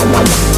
I'm